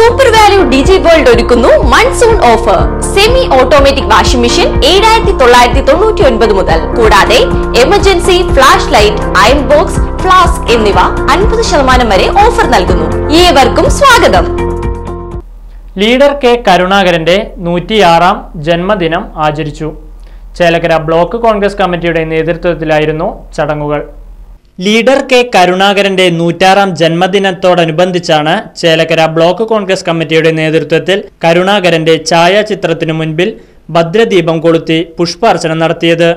Super value digi world ഒരുക്കുന്നു monsoon offer semi automatic washing machine ഏഴായിരത്തി തൊള്ളായിരത്തി തൊണ്ണൂറ്റി ഒൻപത് മുതൽ. കൂടാതെ emergency flash light iron box flask എന്നിവ അൻപത് ശതമാനം വരെ ഓഫർ നൽകുന്നു. ഏവർക്കും സ്വാഗതം. ലീഡർ കെ കരുണാകരന്റെ നൂറ്റിയാറാം ജന്മദിനം ആചരിച്ചു. ചേലക്കര ബ്ലോക്ക് കോൺഗ്രസ് കമ്മിറ്റിയുടെ നേതൃത്വത്തിലായിരുന്നു ചടങ്ങുകൾ. ലീഡർ കെ കരുണാകരന്റെ നൂറ്റാറാം ജന്മദിനത്തോടനുബന്ധിച്ചാണ് ചേലക്കര ബ്ലോക്ക് കോൺഗ്രസ് കമ്മിറ്റിയുടെ നേതൃത്വത്തിൽ കരുണാകരന്റെ ഛായാചിത്രത്തിനു മുൻപിൽ ഭദ്രദീപം കൊളുത്തി പുഷ്പാർച്ചന നടത്തിയത്.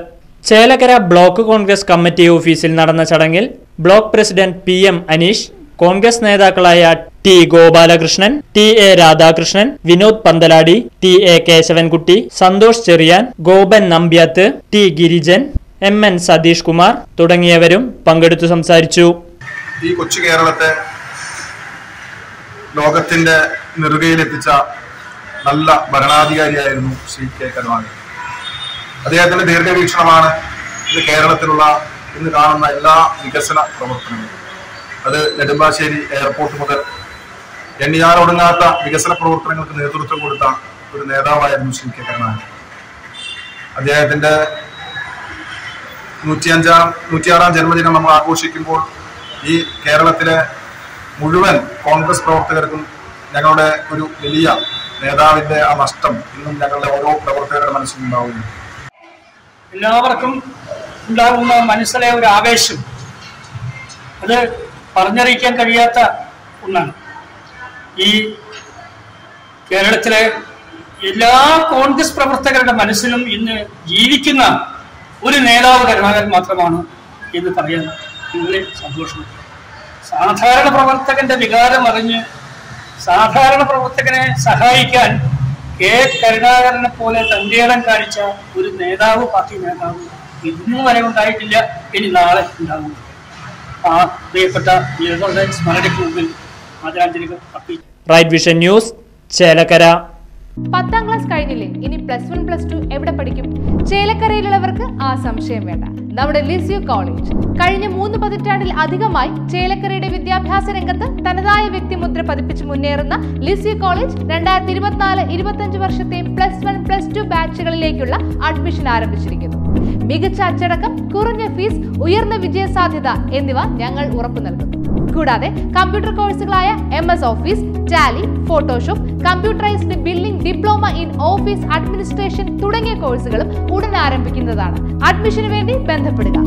ചേലക്കര ബ്ലോക്ക് കോൺഗ്രസ് കമ്മിറ്റി ഓഫീസിൽ നടന്ന ചടങ്ങിൽ block president P M Aneesh Congress നേതാക്കളായ T Gopalakrishnan T A Radhakrishnan Vinod Panthaladi T A Keshavankutty Santhosh Cheriyan Gopan Nambiath T Girijan M N Satheesh Kumar തുടങ്ങിയവരും പങ്കെടുത്തു സംസാരിച്ചു. ഈ കൊച്ചു കേരളത്തെ ലോകത്തിന്റെ നെറുകയിലെത്തിച്ച നല്ല ഭരണാധികാരിയായിരുന്നു ശ്രീ കെ കരുണാകരൻ. അദ്ദേഹത്തിന്റെ ദീർഘവീക്ഷണമാണ് ഇത് കേരളത്തിലുള്ള ഇന്ന് കാണുന്ന എല്ലാ വികസന പ്രവർത്തനങ്ങളും. അത് നെടുമ്പാശ്ശേരി എയർപോർട്ട് മുതൽ എണ്ണിയാർ ഒടുങ്ങാത്ത വികസന പ്രവർത്തനങ്ങൾക്ക് നേതൃത്വം കൊടുത്ത ഒരു നേതാവായിരുന്നു ശ്രീ കെ കരുണാകരൻ. അദ്ദേഹത്തിന്റെ നൂറ്റിയഞ്ചാം നൂറ്റിയാറാം ജന്മദിനം നമ്മൾ ആഘോഷിക്കുമ്പോൾ ഈ കേരളത്തിലെ മുഴുവൻ കോൺഗ്രസ് പ്രവർത്തകർക്കും ഞങ്ങളുടെ ഒരു വലിയ നേതാവിന്റെ ആ നഷ്ടം ഇന്നും ഞങ്ങളുടെ ഓരോ പ്രവർത്തകരുടെ മനസ്സിലുണ്ടാവുന്നു. എല്ലാവർക്കും ഉണ്ടാകുന്ന മനസ്സിലെ ഒരു ആവേശം. അത് പറഞ്ഞറിയിക്കാൻ കഴിയാത്ത ഒന്നാണ്. ഈ കേരളത്തിലെ എല്ലാ കോൺഗ്രസ് പ്രവർത്തകരുടെ മനസ്സിലും ഇന്ന് ജീവിക്കുന്ന ഒരു നേതാവ് കരുണാകരൻ മാത്രമാണ് എന്ന് പറയാൻ വളരെ സന്തോഷമുണ്ട് സാധാരണ പ്രവർത്തകന്റെ വികാരം അറിഞ്ഞ് സാധാരണ പ്രവർത്തകനെ സഹായിക്കാൻ കെ കരുണാകരനെ പോലെ തന്റേടം കാണിച്ച ഒരു നേതാവ് പാർട്ടി നേതാവ് ഇന്നും വരെ ഉണ്ടായിട്ടില്ല. ഇനി നാളെ ഉണ്ടാകും ആ പ്രിയപ്പെട്ട സ്മരണയ്ക്ക് മുമ്പിൽ ആദരാഞ്ജലികൾ അർപ്പിച്ചു റൈറ്റ് വിഷൻ ന്യൂസ് ചേലക്കര. പത്താം ക്ലാസ് കഴിഞ്ഞില്ലേ? ഇനി പ്ലസ് വൺ പ്ലസ് ടു എവിടെ പഠിക്കും? ചേലക്കരയിലുള്ളവർക്ക് ആ സംശയം വേണ്ട. നമ്മുടെ ലിസ്യു കോളേജ് കഴിഞ്ഞ മൂന്ന് പതിറ്റാണ്ടിൽ അധികമായി ചേലക്കരയുടെ വിദ്യാഭ്യാസ രംഗത്ത് തനതായ വ്യക്തിമുദ്ര പതിപ്പിച്ച് മുന്നേറുന്ന ലിസ്യു കോളേജ് രണ്ടായിരത്തി ഇരുപത്തിനാല് ഇരുപത്തഞ്ച് വർഷത്തെ പ്ലസ് വൺ പ്ലസ് ടു ബാച്ചുകളിലേക്കുള്ള അഡ്മിഷൻ ആരംഭിച്ചിരിക്കുന്നു. മികച്ച അച്ചടക്കം കുറഞ്ഞ ഫീസ് ഉയർന്ന വിജയ സാധ്യത എന്നിവ ഞങ്ങൾ ഉറപ്പു നൽകുന്നു കൂടാതെ computer കോഴ്സുകളായ M S office Tally Photoshop computerised billing diploma in office administration തുടങ്ങിയ കോഴ്സുകളും ഉടൻ ആരംഭിക്കുന്നതാണ്. അഡ്മിഷന് വേണ്ടി ബന്ധപ്പെടുക.